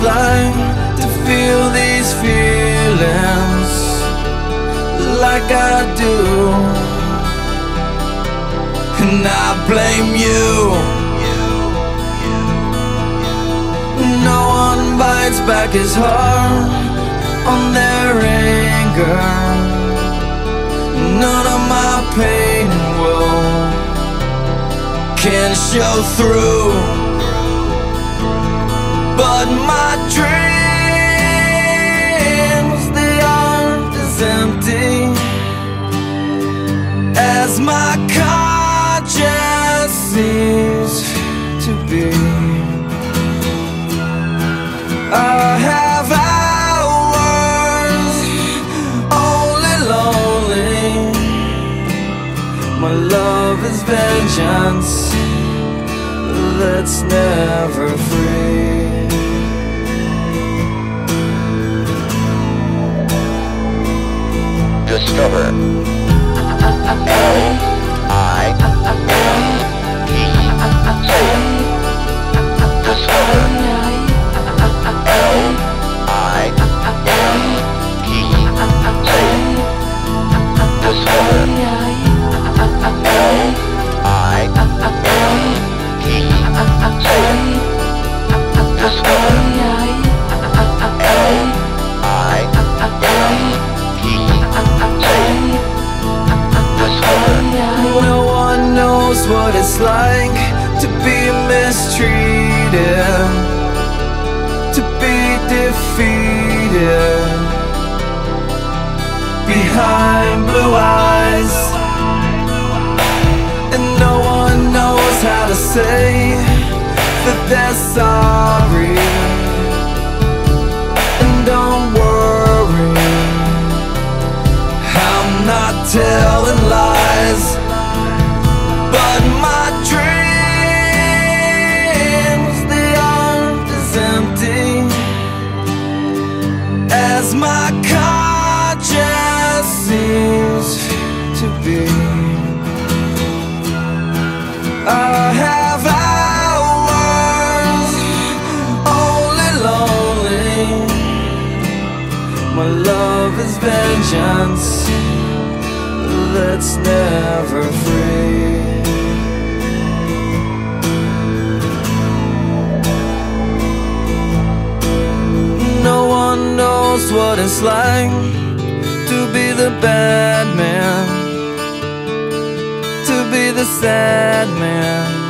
Like to feel these feelings like I do. And I blame you. No one bites back his heart on their anger. None of my pain woe can show through. But my I have hours only lonely. My love is vengeance that's never free. What it's like to be mistreated, to be defeated behind blue eyes. And no one knows how to say that they're sorry. And don't worry, I'm not telling lies. My conscience seems to be. I have hours only lonely. My love is vengeance that's never free. What it's like to be the bad man, to be the sad man